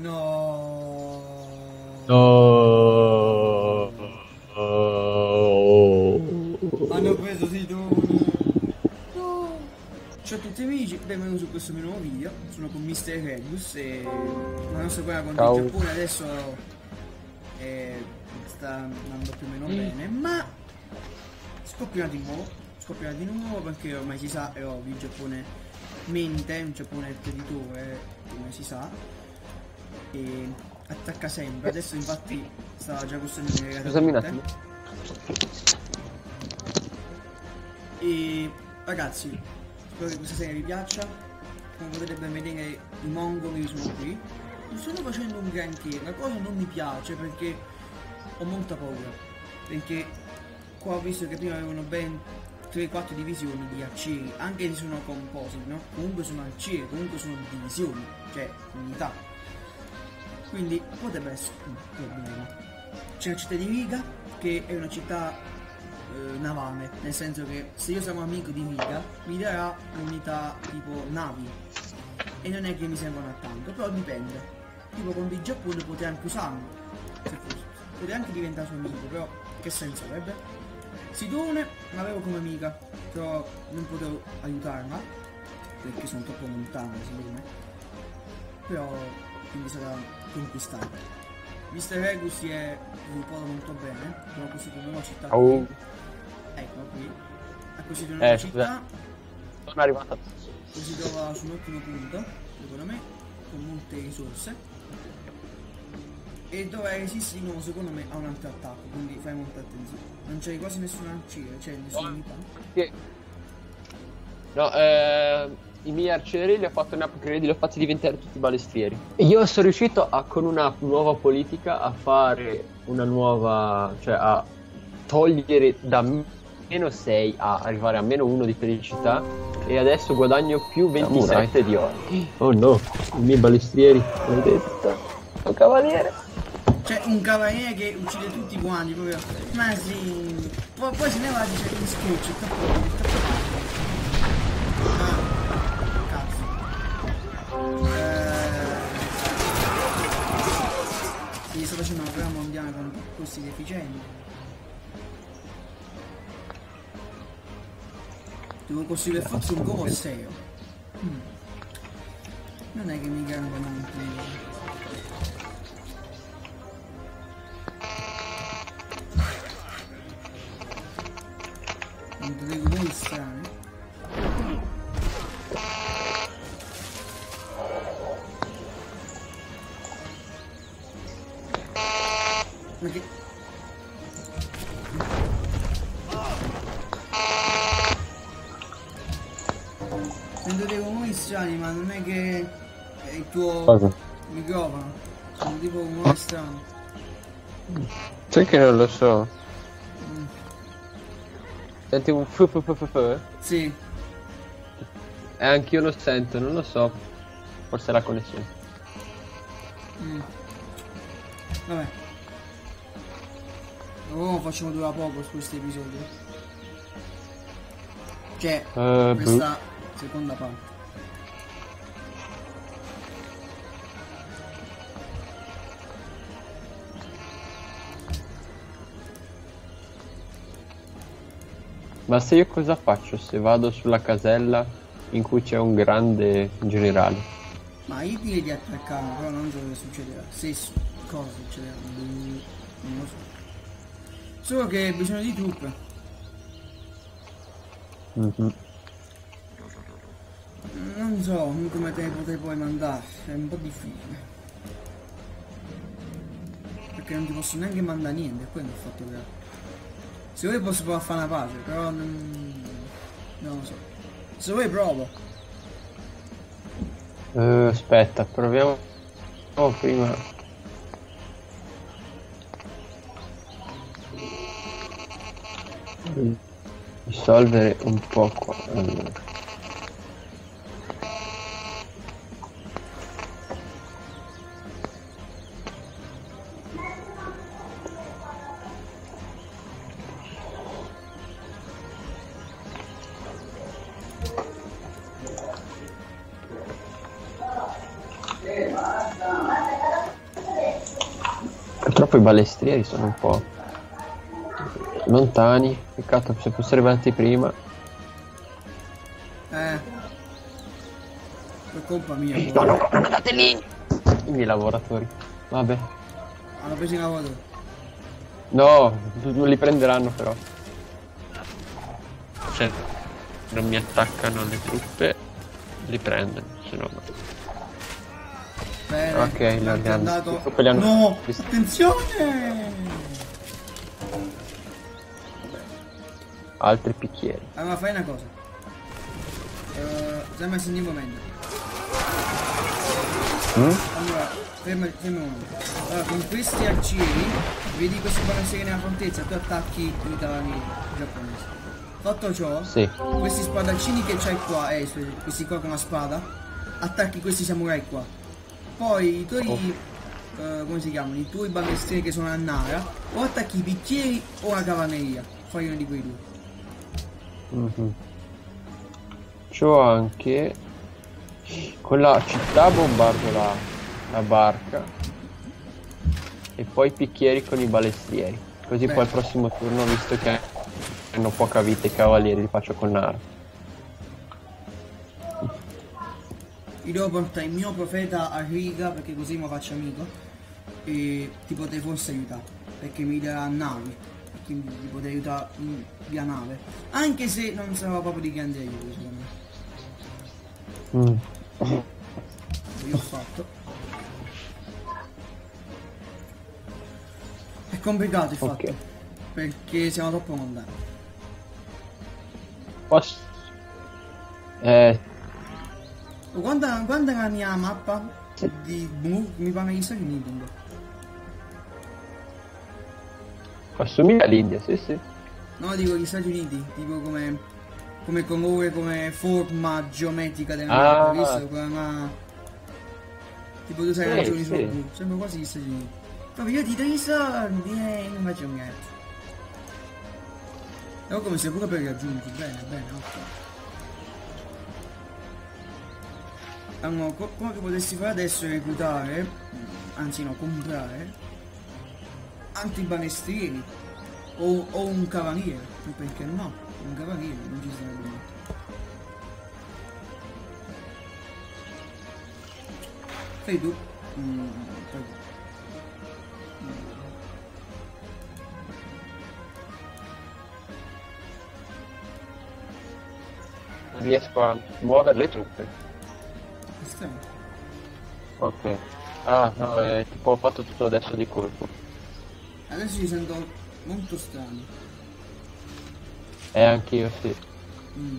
No. No. Oh. Hanno preso Sidoni. No. Ciao a tutti amici, benvenuti su questo mio nuovo video. Sono con Mr. Regus e la nostra guerra contro il. Giappone adesso eh, sta andando più o meno bene, ma scoppierà di nuovo. Scoppierà di nuovo perché ormai si sa, è ovvio, il Giappone mente, un Giappone traditore, come si sa. E attacca sempre. Adesso infatti sta già costruendo le attimo. E ragazzi, spero che questa serie vi piaccia. Come potete ben vedere i mongoli sono qui. Non stanno facendo un granché, la cosa non mi piace perché ho molta paura. Perché qua ho visto che prima avevano ben 3-4 divisioni di arcieri, anche se sono compositi, no? Comunque sono arcieri, comunque sono divisioni, cioè unità. Quindi potrebbe essere un problema. C'è la città di Riga, che è una città eh, navale, nel senso che se io sono amico di Riga mi darà unità tipo navi e non è che mi servono a tanto, però dipende. Tipo con il Giappone potrei anche usarlo, potrei anche diventare suo amico, però che senso avrebbe? Sidone l'avevo come amica, però non potevo aiutarla perché sono troppo lontano Sidone. Però quindi sarà conquistata. Mr. Regus si è sviluppato molto bene, abbiamo costruito una nuova città. Oh. qui. Ecco qui. Ha costruito una nuova Eh, città. Sono arrivato. si trova su un ottimo punto, secondo me, con molte risorse. E dovrà resistere di nuovo, secondo me, a un altro attacco, quindi fai molta attenzione. Non c'è quasi nessun arciere, c'è nessuna unità. Che... No, eh, i miei arcieri li ho fatto un upgrade, li ho fatti diventare tutti balestrieri. Io sono riuscito a, con una nuova politica a fare una nuova, cioè a togliere da meno 6 a arrivare a meno 1 di felicità e adesso guadagno più 27 di oro. Oh no, i miei balestrieri, maledetta. Un cavaliere. C'è un cavaliere che uccide tutti quanti, proprio. Ma sì. Poi, poi se ne va dice in sketch, facendo una guerra mondiale con questi deficienti. Devo costruire forse un colosseo. Mm. Non è che mi grande molto. Non Sento dei rumori strani, ma non è che è il tuo Cosa? microfono. Sono tipo rumori strani. Sai che non lo so. Senti un fu fu fu fu fu? Sì, E anch'io lo sento, non lo so. Forse la connessione. Mm. Vabbè. Oh, facciamo durare poco su questo episodio. Cioè, Eh, questa seconda parte. Ma se io cosa faccio se vado sulla casella in cui c'è un grande generale? Ma io direi di attaccarlo, però non so cosa succederà. Se cosa succederà. Non lo so. Solo che hai bisogno di truppe. Mhm. Non so come te potrei poi mandare, è un po' difficile. Perché non ti posso neanche mandare niente, è quello il fatto che... Se vuoi posso provare a fare una pace, però non... non lo so. Se vuoi provo. Eh, aspetta, proviamo oh, prima. di risolvere un po' qua. Allora. Purtroppo i balestrieri sono un po' lontani. Peccato se fossero arrivati prima. Eh. Per colpa mia. No, no, non andate lì! I miei lavoratori. Vabbè. Hanno preso i lavoratori. No, non li prenderanno però. Se non mi attaccano le truppe, li prendono, se no. Bene. Ok, li anche hanno- andato. No! Attenzione! Altri picchieri. Allora fai una cosa. Uh, sembra in un momento. Mm? Allora, ferma, ferma un momento. Allora, con questi arcieri, vedi questi balancieri nella fortezza, tu attacchi i cavalieri giapponesi. Fatto ciò, Sì. questi spadaccini che c'hai qua, eh, questi qua con la spada, attacchi questi samurai qua. Poi i tuoi, Oh. eh, come si chiamano, i tuoi balestrieri che sono a Nara, o attacchi i bicchieri o la cavalleria. Fai uno di quei due. Mhm. C'ho anche con la città bombardo la, la barca e poi picchieri con i balestrieri. Così Beh. poi al prossimo turno, visto che hanno poca vita i cavalieri, li faccio con Nara. Io devo portare il mio profeta a riga perché così mi faccio amico e ti potrei forse aiutare perché mi darà navi quindi ti potrei aiutare in- via nave. Anche se non sarà proprio di grande aiuto secondo me. Mm. io ho fatto. È complicato il fatto Ok. perché siamo troppo lontani Posso... Eh, guarda, guarda la mia mappa di mi pare gli Uniti un assomiglia all'India, sì sì. No, dico gli Stati Uniti, tipo come, come colore, come forma geometrica della Ah. mappa, visto? Quella... Tipo tu sai Sì, ragioni sì. blu, sembra quasi gli Stati Uniti. Proprio io ti do i soldi e non faccio niente. E ho come se pure per raggiunti, bene, bene, ok. Allora, co- quello che potresti fare adesso è reclutare, anzi no, comprare, altri balestrieri o, o un cavaliere, perché no? Un cavaliere, non ci sarebbe niente. Fai tu. Mm, riesco a muovere le truppe. Ok. Ah, no, eh, tipo ho fatto tutto adesso di colpo. Adesso ci sento molto strano. E anch'io sì. Mm.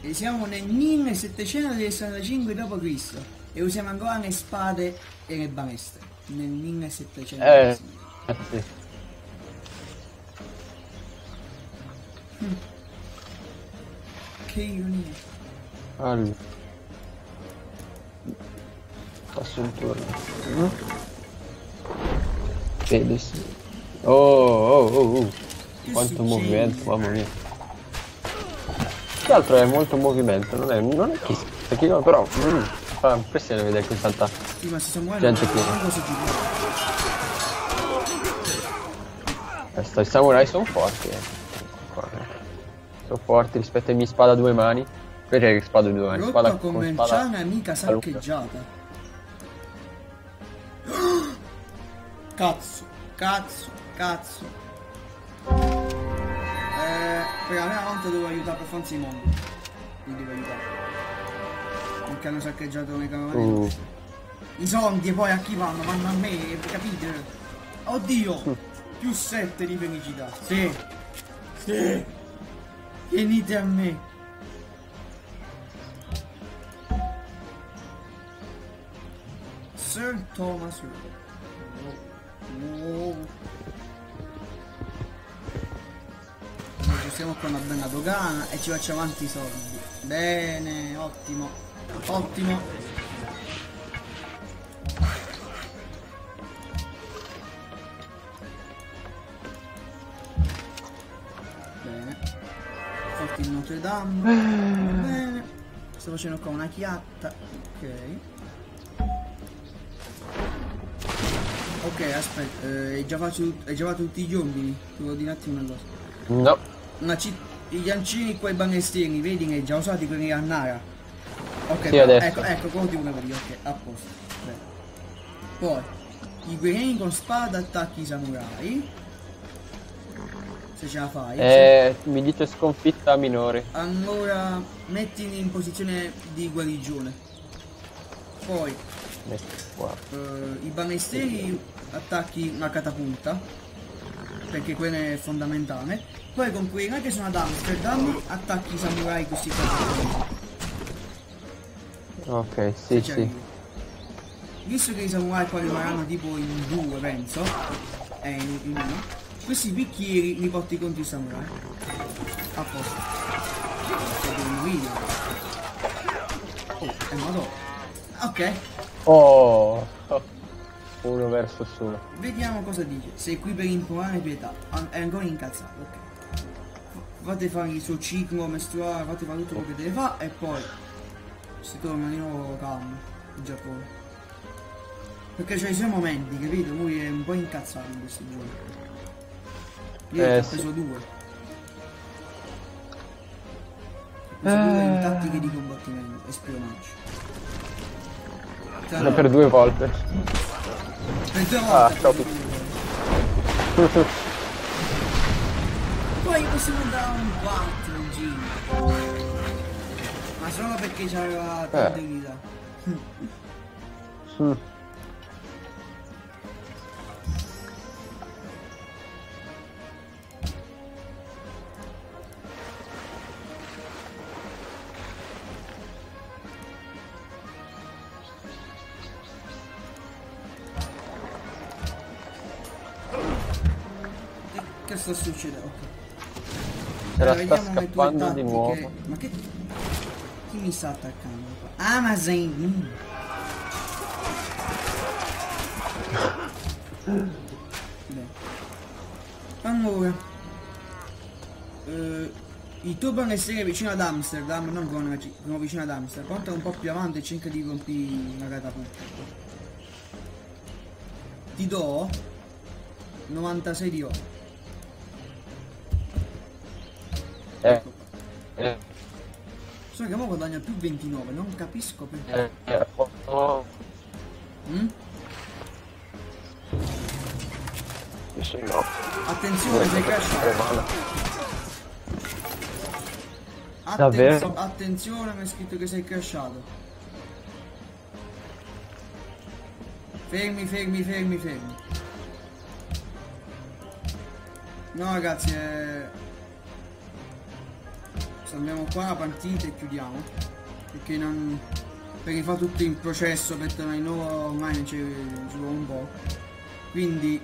E siamo nel 1765 d.C. e usiamo ancora le spade e le balestre. Nel 1700. Eh, eh, sì. Che ironia. Allora. Passo un turno. Mm. Vedo sì. Oh, oh, oh, oh. Quanto movimento, mamma mia. Che altro è molto movimento, non è, non è chissà, perché io però mm, fa impressione vedere qui tanta Sì, ma si Gente vuole. Questo, i samurai sono forti, eh. Eh. Sono forti rispetto ai miei spada a due mani. Vedete che spada a due mani? Spada Rotta con commerciale spada. amica a lunga. saccheggiata. Cazzo, cazzo, cazzo. Eh, per la prima volta devo aiutare per forza i mondi. Li devo aiutare. Perché hanno saccheggiato le cavallerie. Uh, I soldi e poi a chi vanno? Vanno a me, capite? Mm. Oddio! Più 7 di felicità. Sì. Sì. Venite a me. Sir Thomas Oh. Ci stiamo con una bella dogana e ci facciamo avanti i soldi. Bene, ottimo. Ottimo. Bene. Forti il Notre Dame. Bene. Sto facendo qua una chiatta. Ok. Ok, aspetta, eh, hai, già fatto, hai già fatto tutti gli ordini? Ti voglio dire un attimo una cosa. No. Una ci- gli ancini quei banestrini, vedi che hai già usati quelli a Nara? Ok, Sì, adesso. ecco, ecco, ti volevo dire, ok, a posto. Bene. Poi, i guerrieri con spada attacchi i samurai. Se ce la fai. Eh, mi dice sconfitta minore. Allora, mettili in posizione di guarigione. Poi, Metti qua. eh, i banesteri attacchi una catapulta. Perché quello è fondamentale. Poi con quella che sono ad Amsterdam attacchi i samurai così. Ok, sì, Se ci sì. arrivi. Visto che i samurai qua rimarranno tipo in due, penso. Eh, in, in uno. Questi bicchieri li porti contro i samurai. A posto. Cioè. Oh, è madonna. Ok, Oh. Uno verso solo. vediamo cosa dice. Sei qui per implorare pietà. An- È ancora incazzato, ok. Fate fare il suo ciclo mestruale, fate fare tutto quello che deve fare e poi si torna di nuovo calmo in Giappone. Perché c'ha i suoi momenti, capito? Lui è un po' incazzato in questi giorni. Io Eh, ho sì. preso due. Ho preso due in Eh. tattiche di combattimento e spionaggio. No, per due volte. Due Ah, ciao. Poi possiamo andare un 4 in giro. Ma solo perché c'aveva tante Eh. unità. Sta succedendo? Ok. Allora, sta scappando di nuovo. Ma che... Chi mi sta attaccando qua? Amazon! Mm. Bene. Allora... Eh, il tuo banestare vicino ad Amsterdam, non con no, vicino ad Amsterdam, porta un po' più avanti e cerca di rompere una catapulta. Ti do 96 di oro. Eh. Eh. So che ora guadagna più 29, non capisco perché. Eh. eh, oh, oh. Mm? Sì, no. Attenzione, sei crashato. Davvero? Attenzione, mi è scritto che sei crashato. Fermi, fermi, fermi, fermi. No ragazzi, eh... Salviamo qua la partita e chiudiamo. Perché non... Perché fa tutto il processo per tornare in nuovo online ci, vuole un po'. Quindi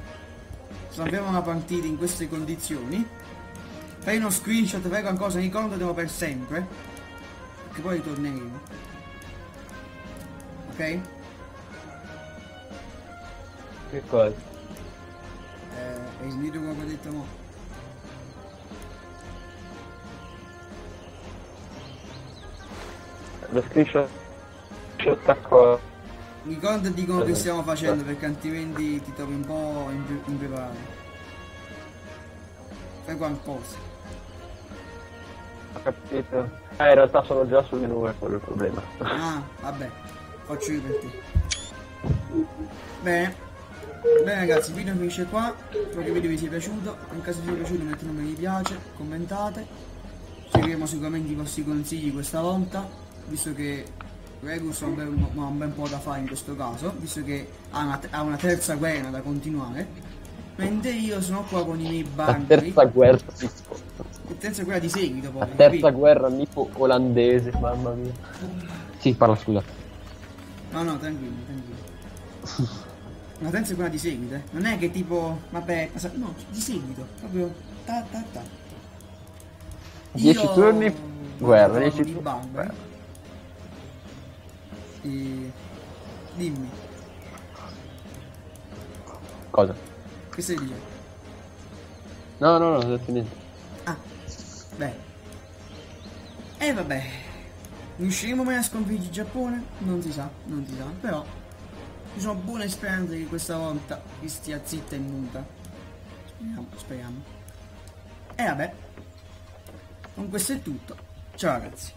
salviamo la partita in queste condizioni. Fai uno screenshot, fai qualcosa, ricordatelo per sempre. Perché poi ritorneremo. Ok? Che cosa? Eh, hai sentito come ho detto mo? Lo screenshot attacco. Ricordati quello che Eh, stiamo facendo eh. perché altrimenti ti trovi un po' impreparato. Fai qualcosa. Ho capito. Eh, in realtà sono già nuvole, quello è il problema. Ah, vabbè, faccio io per te. Bene. Bene ragazzi, il video finisce qua. Spero che il video vi sia piaciuto. In caso vi sia piaciuto mettete un mi piace, commentate. Seguiremo sicuramente i vostri consigli questa volta, visto che Regus ha un bel, un bel po' da fare in questo caso, visto che ha una, ha una terza guerra da continuare. Mentre io sono qua con i miei La barbari. terza guerra. La terza guerra di seguito poi. La terza capito? guerra nipo-olandese, mamma mia. Sì, parla scusa. No, no, tranquillo, tranquillo. Una terza è quella di seguito, eh. Non è che tipo, vabbè, passa- no, di seguito, proprio ta ta ta. 10 Io turni, guerra, vado 10 con i. Dimmi, Cosa? che stai dicendo? No, no, no, non ho detto niente. Ah, beh. E vabbè. Riusciremo mai a sconfiggere il Giappone? Non si sa, non si sa, però Ci sono buone speranze che questa volta vi stia zitta e muta. Speriamo, speriamo. E vabbè. Con questo è tutto. Ciao ragazzi.